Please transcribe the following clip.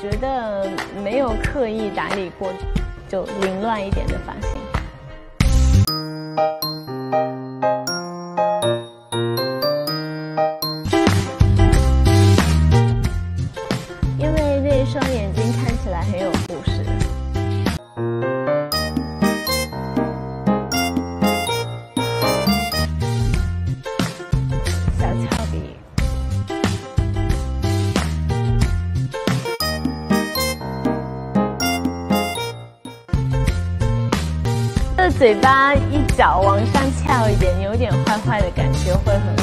觉得没有刻意打理过就凌乱一点的发型。嘴巴一角往上翘一点，有点坏坏的感觉，会很。